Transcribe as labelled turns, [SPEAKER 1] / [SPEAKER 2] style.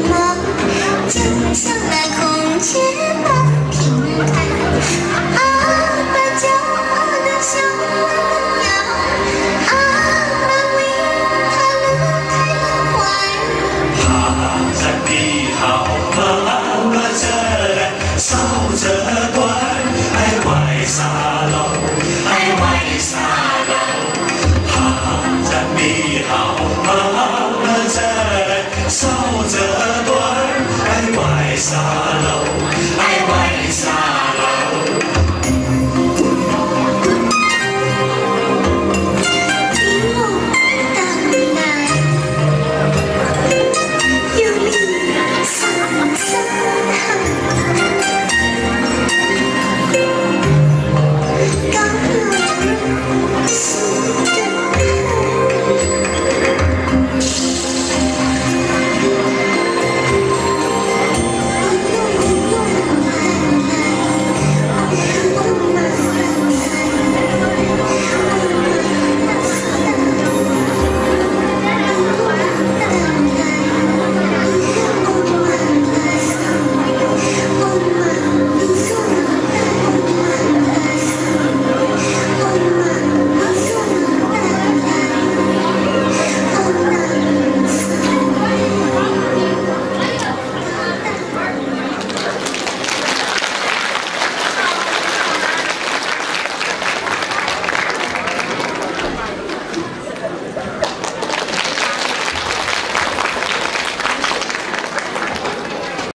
[SPEAKER 1] come
[SPEAKER 2] 照着端儿，爱玩沙楼，爱玩沙。